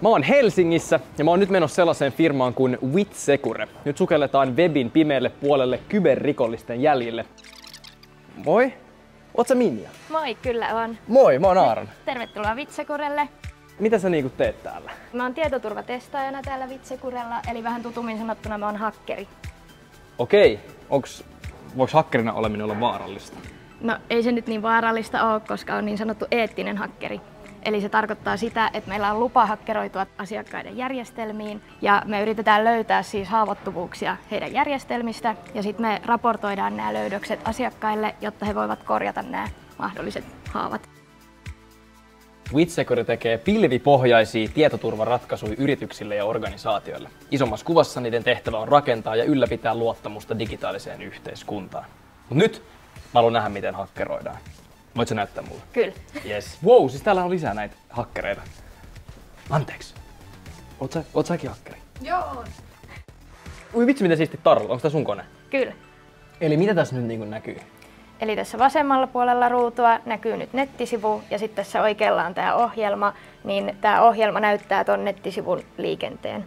Mä oon Helsingissä ja mä oon nyt menossa sellaiseen firmaan kuin Witsecure. Nyt sukelletaan webin pimeälle puolelle kyberrikollisten jäljille. Moi! Oot sä Minja? Moi, kyllä on. Moi, mä oon Aaron. Tervetuloa Vitsekurelle. Mitä sä niinku teet täällä? Mä oon tietoturvatestaajana täällä Vitsekurella, eli vähän tutummin sanottuna mä oon hakkeri. Okei, onks, voiko hakkerina oleminen olla vaarallista? No ei se nyt niin vaarallista ole, koska on niin sanottu eettinen hakkeri. Eli se tarkoittaa sitä, että meillä on lupa hakkeroitua asiakkaiden järjestelmiin ja me yritetään löytää siis haavoittuvuuksia heidän järjestelmistä ja sitten me raportoidaan nämä löydökset asiakkaille, jotta he voivat korjata nämä mahdolliset haavat. WithSecure tekee pilvipohjaisia tietoturvaratkaisuja yrityksille ja organisaatioille. Isommassa kuvassa niiden tehtävä on rakentaa ja ylläpitää luottamusta digitaaliseen yhteiskuntaan. Mut nyt mä haluan nähdä, miten hakkeroidaan. Voit sä näyttää mulle? Kyllä. Yes. Wow, siis täällä on lisää näitä hakkereita. Anteeksi. Oot, sä, oot säkin hakkeri? Joo. Ui vitsi, miten siisti tarlo. Onko tää sun kone? Kyllä. Eli mitä tässä nyt niin näkyy? Eli tässä vasemmalla puolella ruutua näkyy nyt nettisivu ja sitten tässä oikealla on tämä ohjelma, niin tämä ohjelma näyttää tuon nettisivun liikenteen.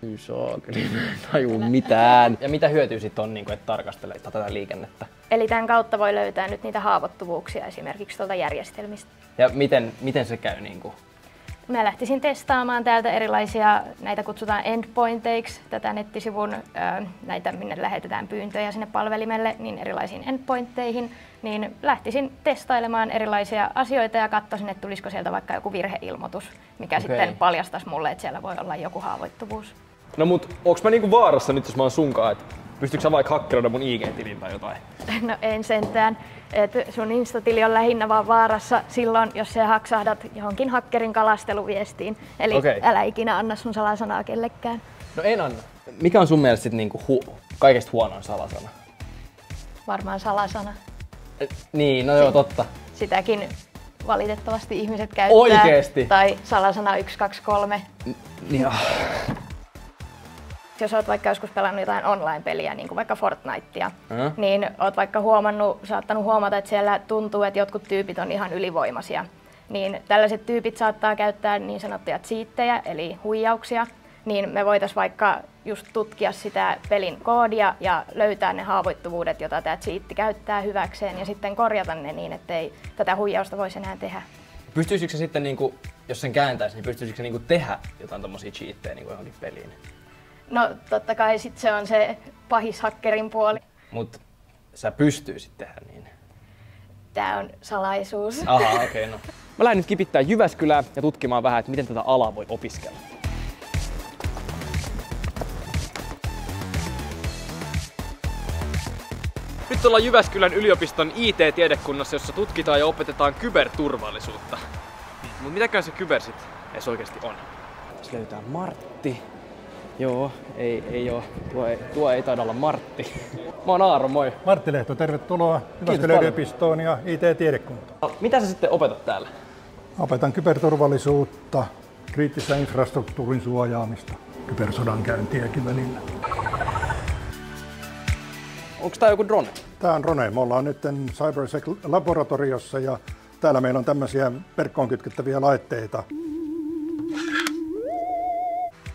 Kyllä saakeli, en taju mitään. Ja mitä hyötyä sitten on, niin että tarkastelee tätä liikennettä? Eli tämän kautta voi löytää nyt niitä haavoittuvuuksia esimerkiksi tuolta järjestelmistä. Ja miten, miten se käy? Niin kuin? Mä lähtisin testaamaan täältä erilaisia, näitä kutsutaan endpointeiksi, tätä nettisivun, näitä minne lähetetään pyyntöjä sinne palvelimelle, niin erilaisiin endpointteihin, niin lähtisin testailemaan erilaisia asioita ja katsoisin, että tulisiko sieltä vaikka joku virheilmoitus, mikä okay. sitten paljastaisi mulle, että siellä voi olla joku haavoittuvuus. No mut onks mä niinku vaarassa nyt, jos mä oon sunkaan, että pystyykö sä vaikka hakkeroida mun IG-tilin tai jotain? No en sentään. Et sun Instatili on lähinnä vaan vaarassa silloin, jos sä haksahdat johonkin hakkerin kalasteluviestiin. Eli okay. älä ikinä anna sun salasanaa kellekään. No en anna. Mikä on sun mielestä sit niinku hu- kaikesta huonoin salasana? Varmaan salasana. Et, niin, no joo, totta. Sitäkin valitettavasti ihmiset käyttää. Oikeesti? Tai salasana 123. N- niin, jos olet vaikka joskus pelannut jotain online-peliä, niin kuin vaikka Fortnitea, niin olet vaikka huomannut, saattanut huomata, että siellä tuntuu, että jotkut tyypit on ihan ylivoimaisia. Niin tällaiset tyypit saattaa käyttää niin sanottuja cheattejä, eli huijauksia, niin me voitaisiin vaikka just tutkia sitä pelin koodia ja löytää ne haavoittuvuudet, joita tämä cheatti käyttää hyväkseen ja sitten korjata ne niin, ettei tätä huijausta voisi enää tehdä. Pystyisikö se sitten, niin kuin, jos sen kääntäisi, niin pystyisikö se niin kuin tehdä jotain tommosia cheatteja niin johonkin peliin? No totta kai sit se on se pahis hakkerin puoli. Mut sä pystyisit tehdä niin. Tää on salaisuus. Aha, okei, okay, no. Mä lähden nyt kipittää Jyväskylää ja tutkimaan vähän, että miten tätä alaa voi opiskella. Nyt ollaan Jyväskylän yliopiston IT-tiedekunnassa, jossa tutkitaan ja opetetaan kyberturvallisuutta. Mutta mitäkään se kyber sit edes oikeasti on? Tässä löytää Martti, Joo, ei, ei oo. Tuo ei, tuo ei taida olla Martti. Mä oon Aaro, moi. Martti Lehto, tervetuloa Jyväskylän yliopistoon ja IT-tiedekuntaan. Mitä sä sitten opetat täällä? Opetan kyberturvallisuutta, kriittistä infrastruktuurin suojaamista, kybersodan käyntiäkin välillä. Onko tää joku drone? Tää on drone. Me ollaan nyt CyberSec-laboratoriossa ja täällä meillä on tämmöisiä verkkoon kytkettäviä laitteita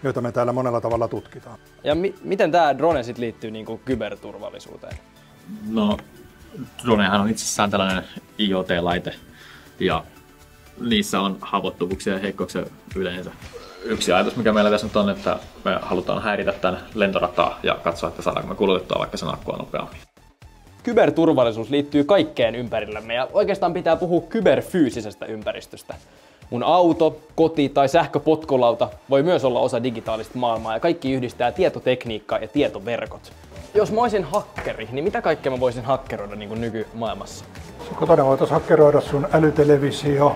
joita me täällä monella tavalla tutkitaan. Ja mi- miten tämä drone sitten liittyy niin kuin kyberturvallisuuteen? No, dronehan on itsessään tällainen IoT-laite ja niissä on haavoittuvuuksia ja heikkouksia yleensä. Yksi ajatus, mikä meillä tässä nyt on, että me halutaan häiritä tämän lentorataa ja katsoa, että saadaanko me kulutettua vaikka sen akkua nopeammin. Kyberturvallisuus liittyy kaikkeen ympärillämme ja oikeastaan pitää puhua kyberfyysisestä ympäristöstä. Mun auto, koti tai sähköpotkulauta voi myös olla osa digitaalista maailmaa ja kaikki yhdistää tietotekniikkaa ja tietoverkot. Jos mä olisin hakkeri, niin mitä kaikkea mä voisin hakkeroida niin kuin nykymaailmassa? Kotona voitaisiin hakkeroida sun älytelevisio,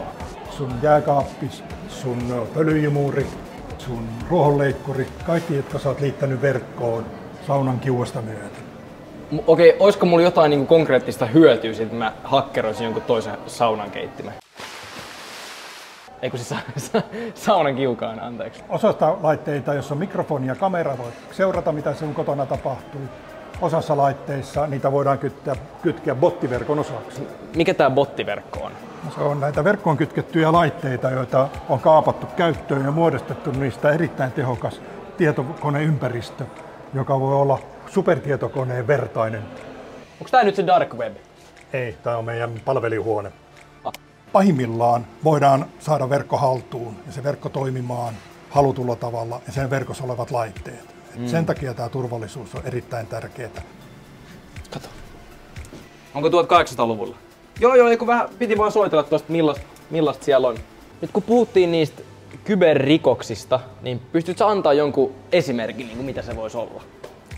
sun jääkaappi, sun pölyjumuri, sun ruohonleikkuri, kaikki, jotka sä oot liittänyt verkkoon saunan kiuasta myöten. Okei, okay, olisiko mulla jotain niin konkreettista hyötyä, että mä hakkeroisin jonkun toisen saunan keittimen? Ei kun siis sa- saunan kiukaan, anteeksi. Osasta laitteita, jossa on mikrofoni ja kamera, voit seurata mitä sun kotona tapahtuu. Osassa laitteissa niitä voidaan kytkeä, kytkeä bottiverkon osaksi. Mikä tämä bottiverkko on? No se on näitä verkkoon kytkettyjä laitteita, joita on kaapattu käyttöön ja muodostettu niistä erittäin tehokas tietokoneympäristö, joka voi olla supertietokoneen vertainen. Onko tämä nyt se dark web? Ei, tämä on meidän palvelihuone. Pahimmillaan voidaan saada verkko haltuun ja se verkko toimimaan halutulla tavalla ja sen verkossa olevat laitteet. Mm. Sen takia tämä turvallisuus on erittäin tärkeää. Kato. Onko 1800-luvulla? Joo, joo, eikö vähän piti vaan soitella tuosta, millaista, millaista siellä on. Nyt kun puhuttiin niistä kyberrikoksista, niin pystytkö antaa jonkun esimerkin, niin kuin mitä se voisi olla?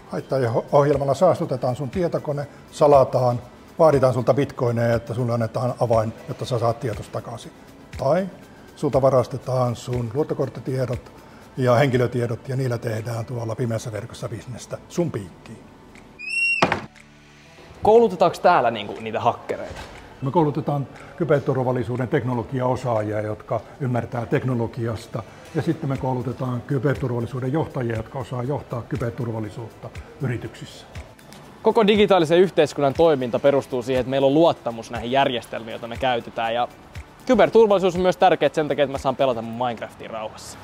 Haittaohjelmalla saastutetaan sun tietokone, salataan, vaaditaan sulta bitcoineja, että sulle annetaan avain, jotta sä saat tietos takaisin. Tai sulta varastetaan sun luottokorttitiedot ja henkilötiedot ja niillä tehdään tuolla pimeässä verkossa bisnestä sun piikkiin. Koulutetaanko täällä niinku niitä hakkereita? Me koulutetaan kyberturvallisuuden teknologiaosaajia, jotka ymmärtää teknologiasta. Ja sitten me koulutetaan kyberturvallisuuden johtajia, jotka osaa johtaa kyberturvallisuutta yrityksissä. Koko digitaalisen yhteiskunnan toiminta perustuu siihen, että meillä on luottamus näihin järjestelmiin, joita me käytetään. Ja kyberturvallisuus on myös tärkeää sen takia, että mä saan pelata mun Minecraftin rauhassa.